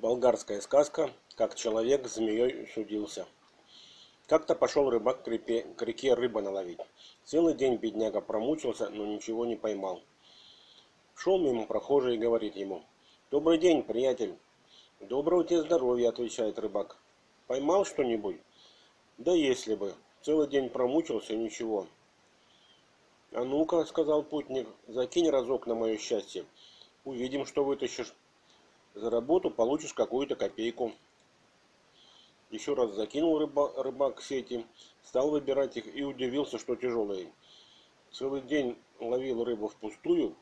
Болгарская сказка, как человек с змеей судился. Как-то пошел рыбак к реке, к реке рыба наловить. Целый день бедняга промучился, но ничего не поймал. Шел мимо прохожий и говорит ему, «Добрый день, приятель». «Доброго тебе здоровья», — отвечает рыбак. «Поймал что-нибудь?» «Да если бы. Целый день промучился, ничего». «А ну-ка», — сказал путник, — «закинь разок на мое счастье. Увидим, что вытащишь». За работу получишь какую-то копейку. Еще раз закинул рыба, рыбак сети, стал выбирать их и удивился, что тяжелые. Целый день ловил рыбу впустую,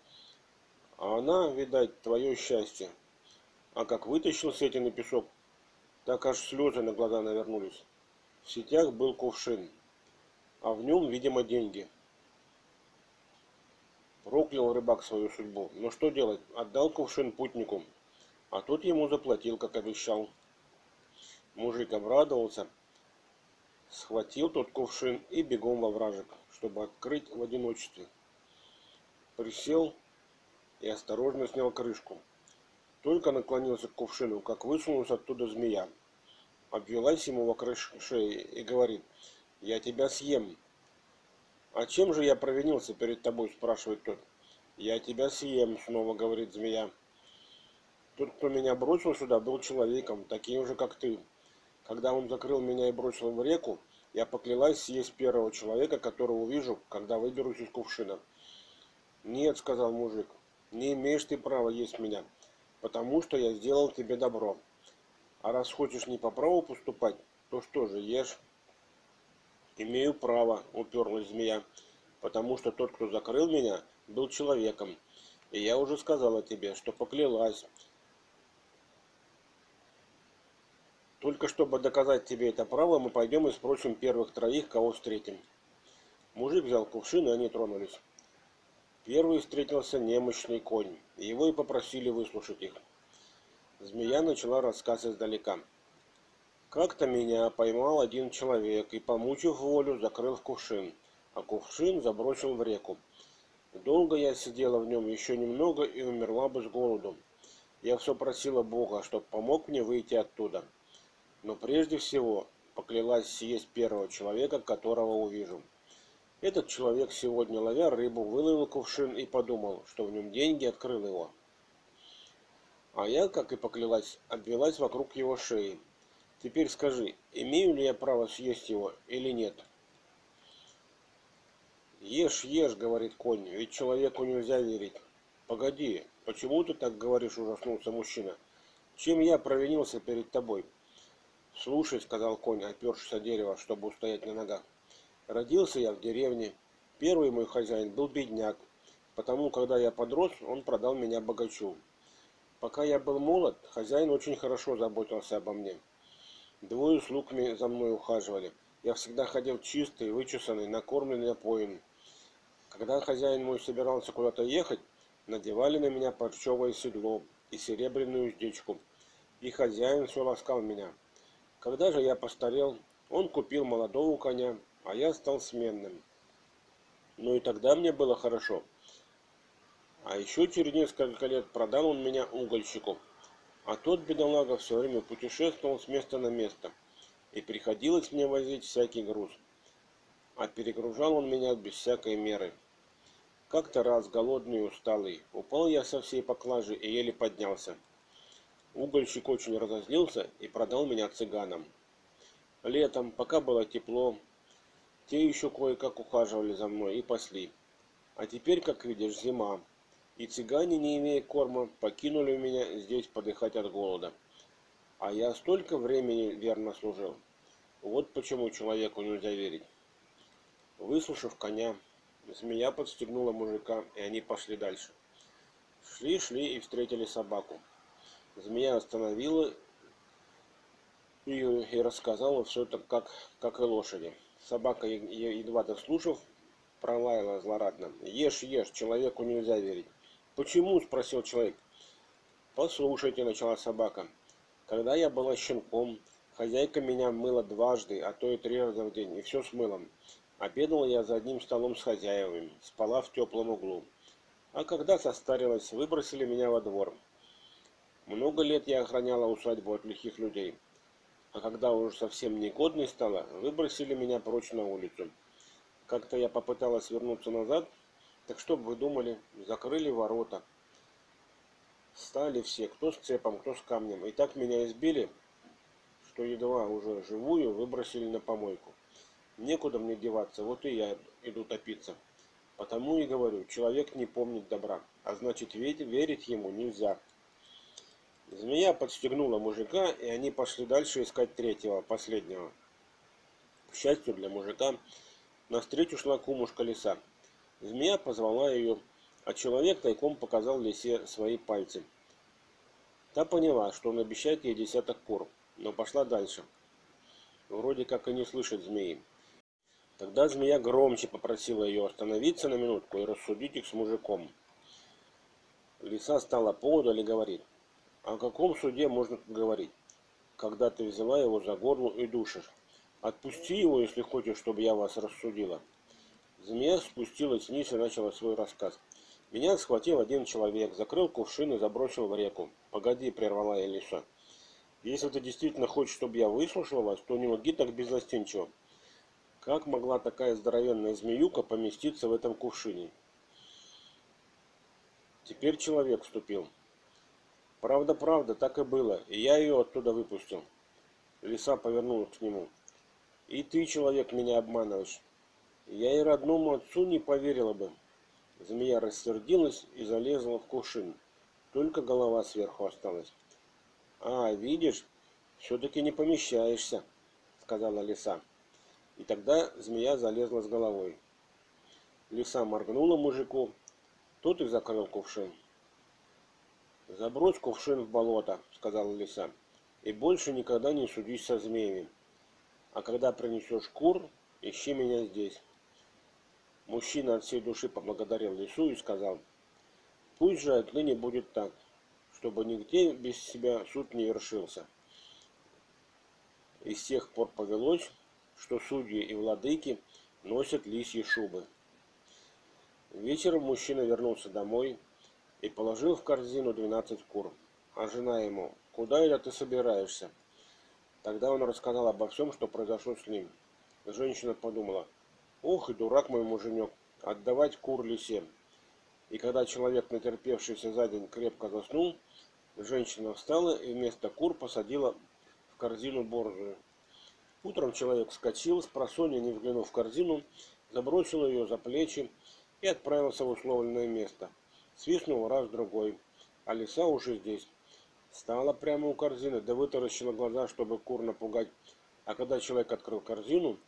а она, видать, твое счастье. А как вытащил сети на песок, так аж слезы на глаза навернулись. В сетях был кувшин, а в нем, видимо, деньги. Проклял рыбак свою судьбу. Но что делать? Отдал кувшин путнику, а тот ему заплатил, как обещал. Мужик обрадовался, схватил тот кувшин и бегом во вражек, чтобы открыть в одиночестве. Присел и осторожно снял крышку. Только наклонился к кувшину, как высунулась оттуда змея. Обвелась ему вокруг шеи и говорит, «Я тебя съем». «А чем же я провинился перед тобой?» – спрашивает тот. «Я тебя съем», – снова говорит змея. Тот, кто меня бросил сюда, был человеком, таким же, как ты. Когда он закрыл меня и бросил в реку, я поклялась съесть первого человека, которого увижу, когда выберусь из кувшина. «Нет», — сказал мужик, — «не имеешь ты права есть меня, потому что я сделал тебе добро. А раз хочешь не по праву поступать, то что же, ешь?» «Имею право», — уперлась змея, — «потому что тот, кто закрыл меня, был человеком. И я уже сказала тебе, что поклялась, Только чтобы доказать тебе это право, мы пойдем и спросим первых троих, кого встретим. Мужик взял кувшин, и они тронулись. Первый встретился немощный конь. Его и попросили выслушать их. Змея начала рассказ издалека. Как-то меня поймал один человек и, помучив волю, закрыл в кувшин, а кувшин забросил в реку. Долго я сидела в нем еще немного и умерла бы с голоду. Я все просила Бога, чтобы помог мне выйти оттуда но прежде всего поклялась съесть первого человека, которого увижу. Этот человек сегодня, ловя рыбу, выловил кувшин и подумал, что в нем деньги, открыл его. А я, как и поклялась, обвелась вокруг его шеи. Теперь скажи, имею ли я право съесть его или нет? Ешь, ешь, говорит конь, ведь человеку нельзя верить. Погоди, почему ты так говоришь, ужаснулся мужчина. Чем я провинился перед тобой? «Слушай», — сказал конь, опершись о дерево, чтобы устоять на ногах. «Родился я в деревне. Первый мой хозяин был бедняк, потому, когда я подрос, он продал меня богачу. Пока я был молод, хозяин очень хорошо заботился обо мне. Двое слуг за мной ухаживали. Я всегда ходил чистый, вычесанный, накормленный, напоенный. Когда хозяин мой собирался куда-то ехать, надевали на меня парчевое седло и серебряную уздечку. И хозяин все ласкал меня. Когда же я постарел, он купил молодого коня, а я стал сменным. Но и тогда мне было хорошо. А еще через несколько лет продал он меня угольщику. А тот бедолага все время путешествовал с места на место. И приходилось мне возить всякий груз. А перегружал он меня без всякой меры. Как-то раз, голодный и усталый, упал я со всей поклажи и еле поднялся. Угольщик очень разозлился и продал меня цыганам. Летом, пока было тепло, те еще кое-как ухаживали за мной и пасли. А теперь, как видишь, зима, и цыгане, не имея корма, покинули меня здесь подыхать от голода. А я столько времени верно служил. Вот почему человеку нельзя верить. Выслушав коня, змея подстегнула мужика, и они пошли дальше. Шли-шли и встретили собаку. Змея остановила ее и рассказала все это как, как и лошади. Собака, едва дослушав, пролаяла злорадно. «Ешь, ешь, человеку нельзя верить». «Почему?» – спросил человек. «Послушайте», – начала собака. «Когда я была щенком, хозяйка меня мыла дважды, а то и три раза в день, и все с мылом. Обедала я за одним столом с хозяевами, спала в теплом углу. А когда состарилась, выбросили меня во двор. Много лет я охраняла усадьбу от лихих людей. А когда уже совсем негодной стала, выбросили меня прочь на улицу. Как-то я попыталась вернуться назад, так что вы думали, закрыли ворота. Стали все, кто с цепом, кто с камнем. И так меня избили, что едва уже живую выбросили на помойку. Некуда мне деваться, вот и я иду топиться. Потому и говорю, человек не помнит добра, а значит верить ему нельзя. Змея подстегнула мужика, и они пошли дальше искать третьего, последнего. К счастью для мужика, навстречу шла кумушка лиса. Змея позвала ее, а человек тайком показал лисе свои пальцы. Та поняла, что он обещает ей десяток кур, но пошла дальше. Вроде как и не слышит змеи. Тогда змея громче попросила ее остановиться на минутку и рассудить их с мужиком. Лиса стала поодаль и говорит, о каком суде можно говорить, когда ты взяла его за горло и душишь? Отпусти его, если хочешь, чтобы я вас рассудила. Змея спустилась вниз и начала свой рассказ. Меня схватил один человек, закрыл кувшин и забросил в реку. Погоди, прервала я лиса. Если ты действительно хочешь, чтобы я выслушал вас, то не лги так беззастенчиво. Как могла такая здоровенная змеюка поместиться в этом кувшине? Теперь человек вступил. Правда, правда, так и было, и я ее оттуда выпустил. Лиса повернулась к нему. И ты, человек, меня обманываешь. Я и родному отцу не поверила бы. Змея рассердилась и залезла в кувшин. Только голова сверху осталась. А, видишь, все-таки не помещаешься, сказала лиса. И тогда змея залезла с головой. Лиса моргнула мужику, тот и закрыл кувшин. «Забрось кувшин в болото», — сказала лиса, — «и больше никогда не судись со змеями. А когда принесешь кур, ищи меня здесь». Мужчина от всей души поблагодарил лису и сказал, «Пусть же отныне будет так, чтобы нигде без себя суд не вершился». И с тех пор повелось, что судьи и владыки носят лисьи шубы. Вечером мужчина вернулся домой, и положил в корзину двенадцать кур. А жена ему, куда это ты собираешься? Тогда он рассказал обо всем, что произошло с ним. Женщина подумала, ох и дурак мой муженек, отдавать кур лисе. И когда человек, натерпевшийся за день, крепко заснул, женщина встала и вместо кур посадила в корзину борзую. Утром человек вскочил, с просонья не взглянув в корзину, забросил ее за плечи и отправился в условленное место – Свистнул раз-другой, а лиса уже здесь. Стала прямо у корзины, да вытаращила глаза, чтобы кур напугать. А когда человек открыл корзину,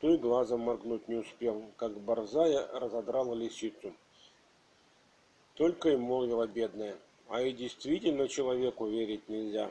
то и глазом моргнуть не успел, как борзая разодрала лисицу. Только и молвила бедная, а и действительно человеку верить нельзя.